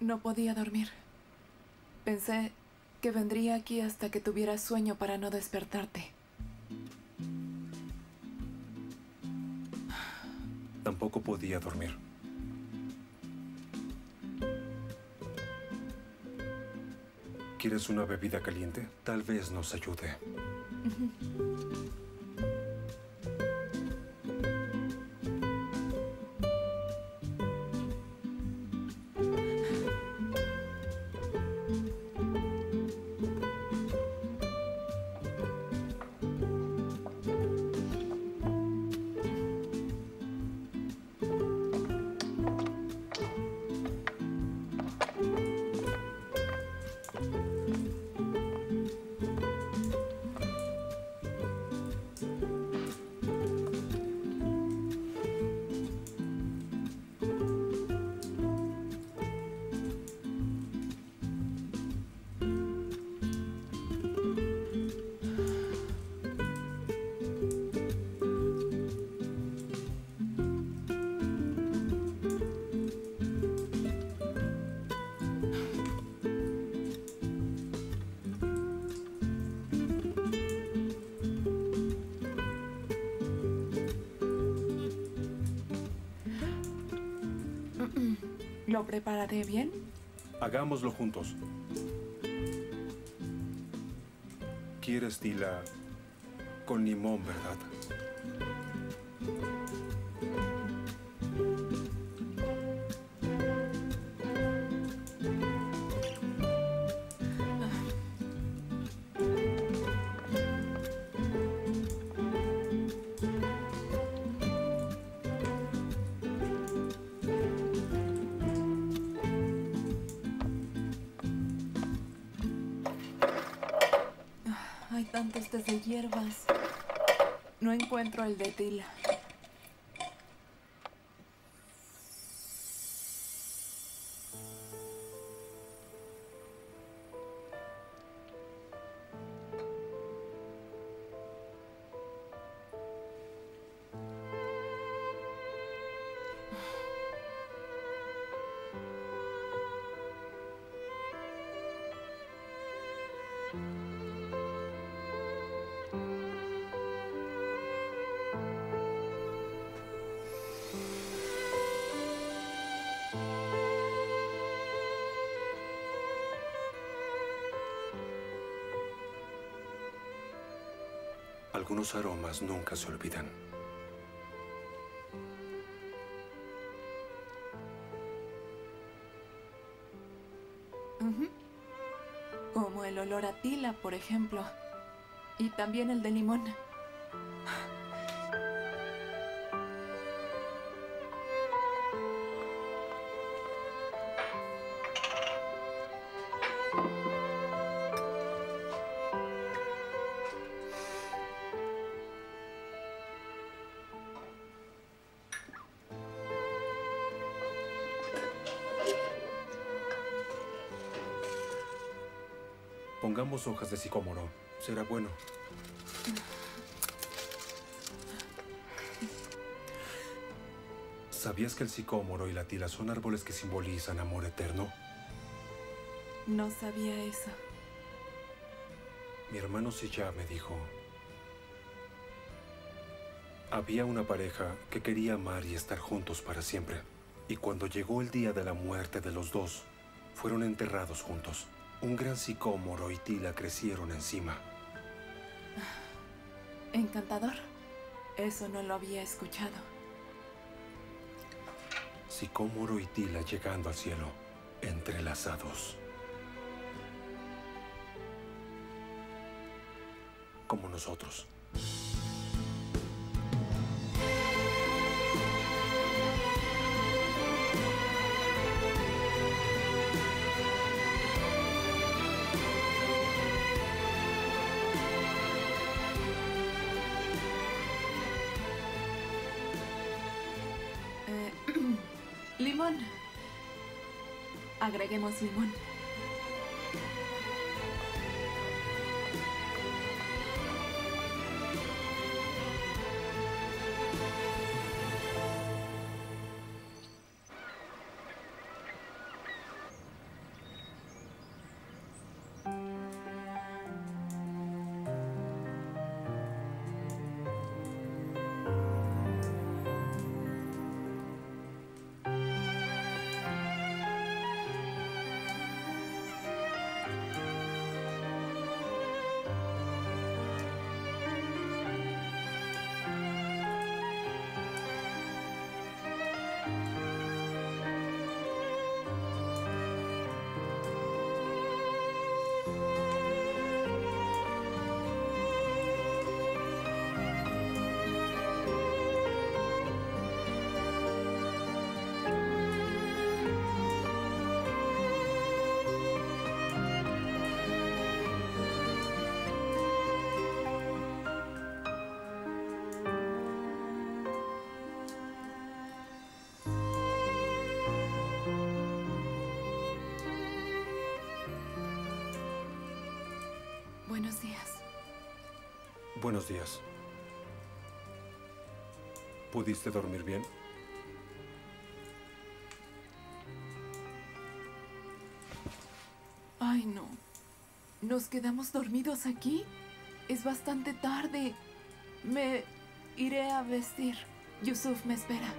No podía dormir. Pensé que vendría aquí hasta que tuvieras sueño para no despertarte. Tampoco podía dormir. ¿Quieres una bebida caliente? Tal vez nos ayude. ¿Lo prepararé bien? Hagámoslo juntos. ¿Quieres tila con limón, verdad? Tantos tés de hierbas. No encuentro el de tila. Algunos aromas nunca se olvidan. Como el olor a tila, por ejemplo. Y también el de limón. Pongamos hojas de sicómoro. Será bueno. ¿Sabías que el sicómoro y la tila son árboles que simbolizan amor eterno? No sabía eso. Mi hermano Silla me dijo. Había una pareja que quería amar y estar juntos para siempre. Y cuando llegó el día de la muerte de los dos, fueron enterrados juntos. Un gran sicómoro y tila crecieron encima. Encantador. Eso no lo había escuchado. Sicómoro y tila llegando al cielo, entrelazados. Como nosotros. Limón. Agreguemos limón. Buenos días. Buenos días. ¿Pudiste dormir bien? Ay, no. ¿Nos quedamos dormidos aquí? Es bastante tarde. Me iré a vestir. Yusuf me espera.